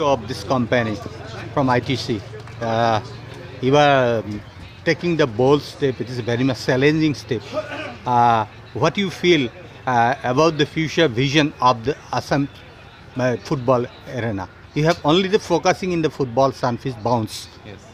of this company from ITC. Uh, you are um, taking the bold step. It is a very much challenging step. Uh, what you feel uh, about the future vision of the Assam uh, football arena? You have only the focusing in the football Sunfeast bounce. Yes.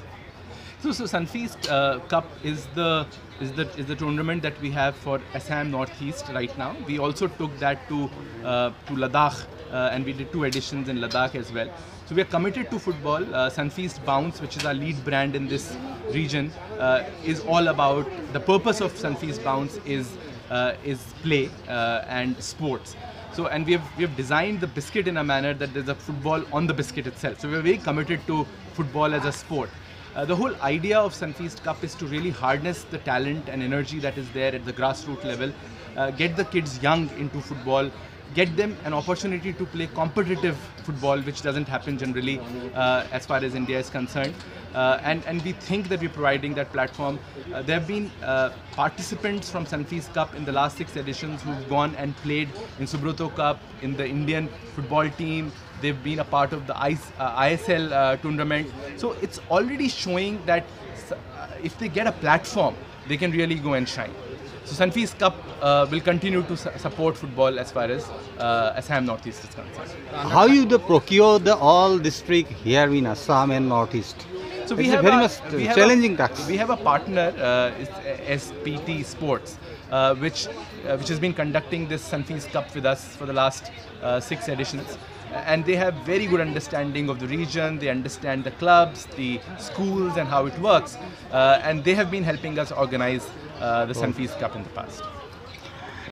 So, so Sunfeast uh, Cup is the is the is the tournament that we have for Assam Northeast right now. We also took that to uh, to Ladakh uh, and we did two editions in Ladakh as well. So we are committed to football. Uh, Sunfeast Bounce, which is our lead brand in this region, uh, is all about the purpose of Sunfeast Bounce is uh, is play uh, and sports. So and we have we have designed the biscuit in a manner that there's a football on the biscuit itself. So we're very committed to football as a sport. Uh, the whole idea of Sunfeast Cup is to really harness the talent and energy that is there at the grassroots level, uh, get the kids young into football, get them an opportunity to play competitive football, which doesn't happen generally uh, as far as India is concerned. Uh, and, and we think that we're providing that platform. Uh, there have been uh, participants from Sunfeast Cup in the last six editions who've gone and played in Subroto Cup, in the Indian football team. They've been a part of the uh, ISL uh, tournament. So it's already showing that uh, if they get a platform, they can really go and shine. So Sunfeast Cup uh, will continue to su- support football as far as uh, Assam Northeast is concerned. How you the procure the all district here in Assam and Northeast? So It's a very much we have challenging a, task. We have a partner, uh, SPT Sports, uh, which uh, which has been conducting this Sunfeast Cup with us for the last uh, six editions. And they have very good understanding of the region. They understand the clubs, the schools, and how it works. Uh, and they have been helping us organize uh, the Sunfeast Cup in the past.